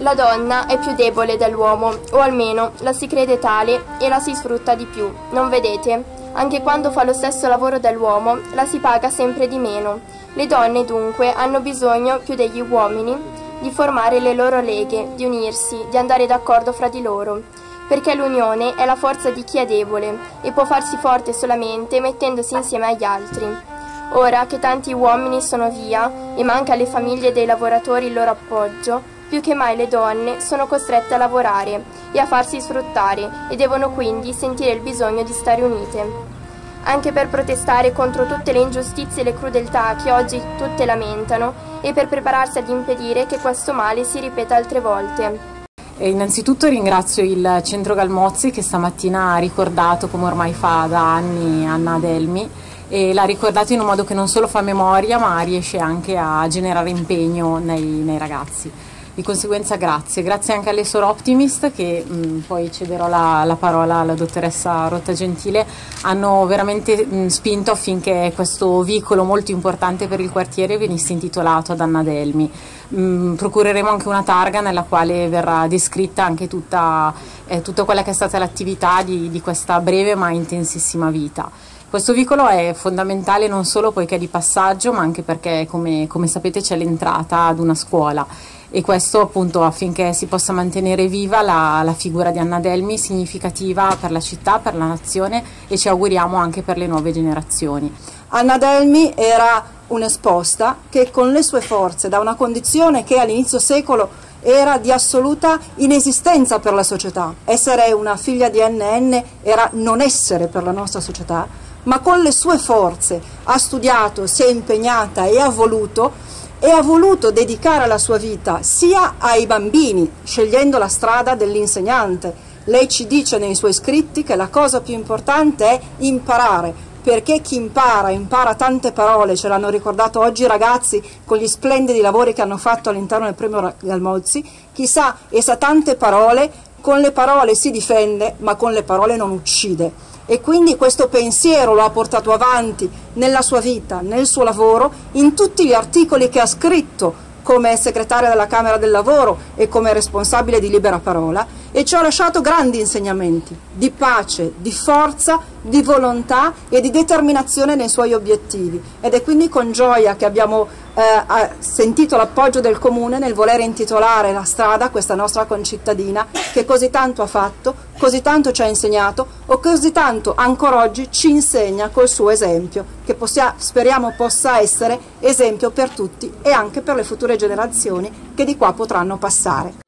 La donna è più debole dell'uomo, o almeno la si crede tale e la si sfrutta di più, non vedete? Anche quando fa lo stesso lavoro dell'uomo, la si paga sempre di meno. Le donne dunque hanno bisogno più degli uomini di formare le loro leghe, di unirsi, di andare d'accordo fra di loro, perché l'unione è la forza di chi è debole e può farsi forte solamente mettendosi insieme agli altri. Ora che tanti uomini sono via e manca alle famiglie dei lavoratori il loro appoggio, più che mai le donne sono costrette a lavorare e a farsi sfruttare e devono quindi sentire il bisogno di stare unite. Anche per protestare contro tutte le ingiustizie e le crudeltà che oggi tutte lamentano e per prepararsi ad impedire che questo male si ripeta altre volte. E innanzitutto ringrazio il Centro Galmozzi che stamattina ha ricordato, come ormai fa da anni, Anna Adelmi e l'ha ricordato in un modo che non solo fa memoria ma riesce anche a generare impegno nei, nei ragazzi. Di conseguenza grazie, grazie anche alle Sor Optimist che mh, poi cederò la, la, parola alla dottoressa Rotta Gentile, hanno veramente mh, spinto affinché questo vicolo molto importante per il quartiere venisse intitolato ad Anna Delmi. Mh, procureremo anche una targa nella quale verrà descritta anche tutta, eh, tutta quella che è stata l'attività di, di questa breve ma intensissima vita. Questo vicolo è fondamentale non solo poiché è di passaggio, ma anche perché, come, come sapete, c'è l'entrata ad una scuola e questo appunto affinché si possa mantenere viva la, la, figura di Anna Delmi significativa per la città, per la nazione e ci auguriamo anche per le nuove generazioni. Anna Delmi era un'esposta che con le sue forze da una condizione che all'inizio secolo era di assoluta inesistenza per la società. Essere una figlia di NN era non essere per la nostra società, ma con le sue forze ha studiato, si è impegnata e ha voluto e ha voluto dedicare la sua vita sia ai bambini, scegliendo la strada dell'insegnante. Lei ci dice nei suoi scritti che la cosa più importante è imparare, perché chi impara, impara tante parole, ce l'hanno ricordato oggi i ragazzi con gli splendidi lavori che hanno fatto all'interno del premio Galmozzi, chi sa e sa tante parole, con le parole si difende, ma con le parole non uccide. E quindi questo pensiero lo ha portato avanti nella sua vita, nel suo lavoro, in tutti gli articoli che ha scritto come segretaria della Camera del Lavoro e come responsabile di Libera Parola e ci ha lasciato grandi insegnamenti di pace, di forza, di volontà e di determinazione nei suoi obiettivi. Ed è quindi con gioia che abbiamo eh, sentito l'appoggio del Comune nel voler intitolare la strada a questa nostra concittadina che così tanto ha fatto, così tanto ci ha insegnato o così tanto ancora oggi ci insegna col suo esempio che possia, speriamo possa essere esempio per tutti e anche per le future generazioni che di qua potranno passare.